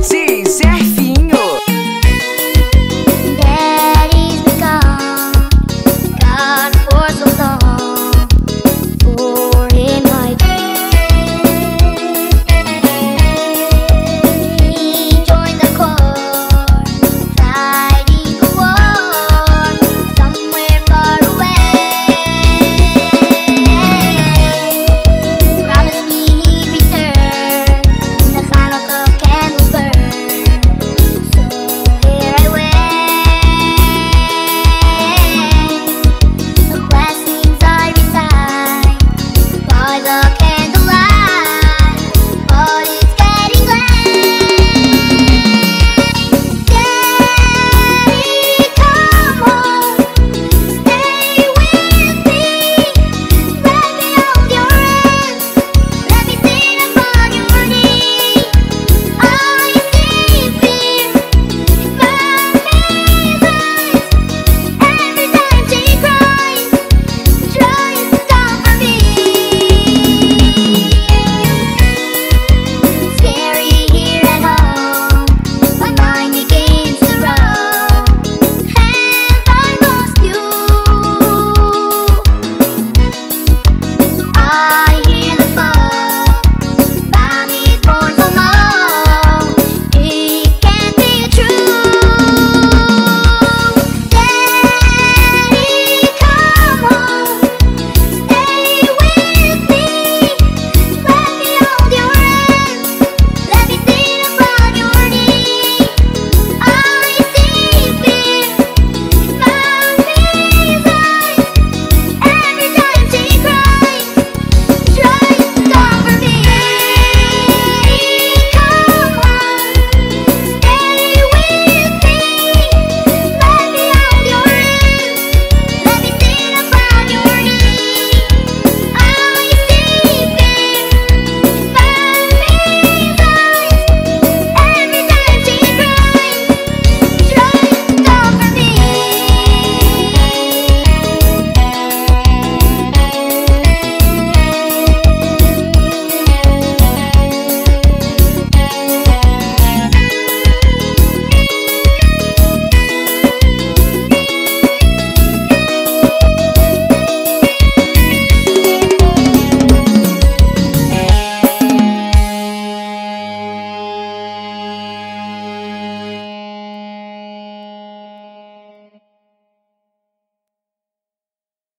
sí. love.